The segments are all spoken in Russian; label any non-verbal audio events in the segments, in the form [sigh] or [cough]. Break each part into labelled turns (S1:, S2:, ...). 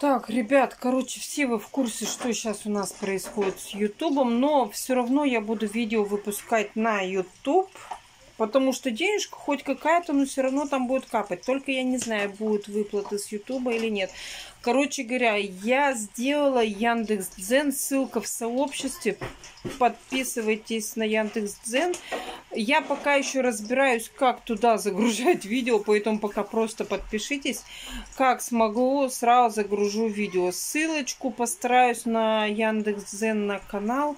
S1: Так, ребят, короче, все вы в курсе, что сейчас у нас происходит с Ютубом, но все равно я буду видео выпускать на Ютуб, потому что денежка хоть какая-то, но все равно там будет капать. Только я не знаю, будут выплаты с Ютуба или нет. Короче говоря, я сделала Яндекс Дзен, ссылка в сообществе. Подписывайтесь на Яндекс Дзен. Я пока еще разбираюсь, как туда загружать видео, поэтому пока просто подпишитесь. Как смогу, сразу загружу видео. Ссылочку постараюсь на Яндекс Дзен на канал.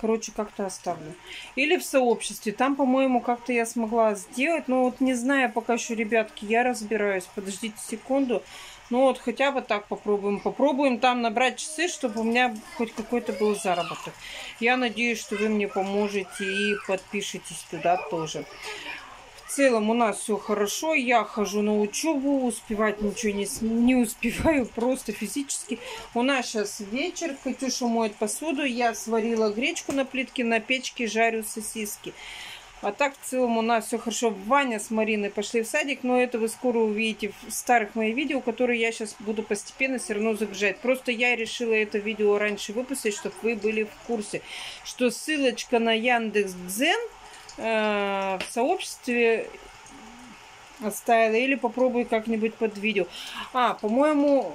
S1: Короче, как-то оставлю. Или в сообществе. Там, по-моему, как-то я смогла сделать. Но вот не знаю пока еще, ребятки, я разбираюсь. Подождите секунду. Ну вот хотя бы так попробуем. Попробуем там набрать часы, чтобы у меня хоть какой-то был заработок. Я надеюсь, что вы мне поможете и подпишитесь туда тоже. В целом у нас все хорошо. Я хожу на учебу, успевать ничего не, не успеваю, [laughs] просто физически. У нас сейчас вечер, Катюша моет посуду, я сварила гречку на плитке, на печке жарю сосиски. А так в целом у нас все хорошо. Ваня с Мариной пошли в садик, но это вы скоро увидите в старых моих видео, которые я сейчас буду постепенно все равно загружать. Просто я решила это видео раньше выпустить, чтобы вы были в курсе, что ссылочка на Яндекс Дзен – Э, в сообществе оставила или попробую как-нибудь под видео. А, по-моему,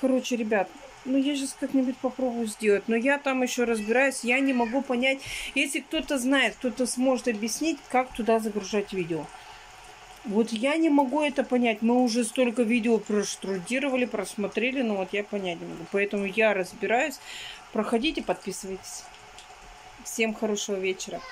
S1: короче, ребят, ну я сейчас как-нибудь попробую сделать, но я там еще разбираюсь, я не могу понять, если кто-то знает, кто-то сможет объяснить, как туда загружать видео. Вот я не могу это понять. Мы уже столько видео проштудировали, просмотрели, но вот я понять не могу. Поэтому я разбираюсь. Проходите, подписывайтесь. Всем хорошего вечера.